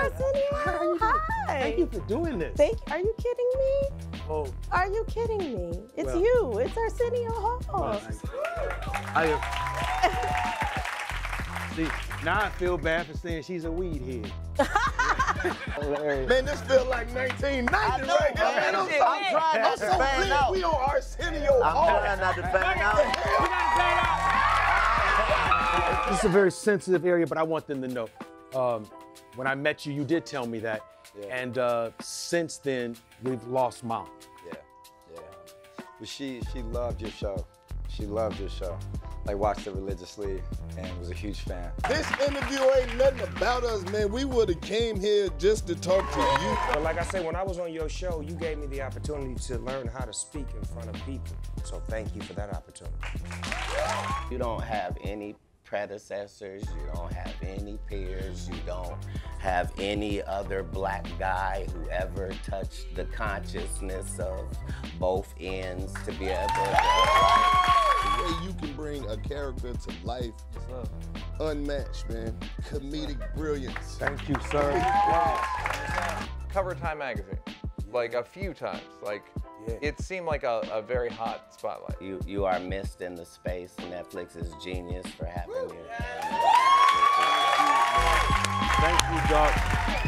Arsenio. How are you? Hi. Thank you for doing this. Thank Are you kidding me? Oh, Are you kidding me? It's Well- you. It's Arsenio Hall. I, see, now I feel bad for saying she's a weed head. Man, this feel like 1990 I know, right here, man. man. I'm Shit, so, I'm trying not I'm to so fan glad out. we on Arsenio I'm Hall. trying not to fan out. This is a very sensitive area, but I want them to know. Um, when I met you, you did tell me that. Yeah. And uh, since then, we've lost mom. Yeah, yeah. But she she loved your show. She loved your show. Like watched it religiously and was a huge fan. This interview ain't nothing about us, man. We would have came here just to talk to you. But like I said, when I was on your show, you gave me the opportunity to learn how to speak in front of people. So thank you for that opportunity. You don't have any predecessors, you don't have any peers, you don't have any other black guy who ever touched the consciousness of both ends to be able to. The way you can bring a character to life, unmatched, man. Comedic brilliance. Thank you, sir. cover Time magazine, like a few times. Like it seemed like a, a very hot spotlight. You, you are missed in the space. Netflix is genius for having you. Thank you, Doc.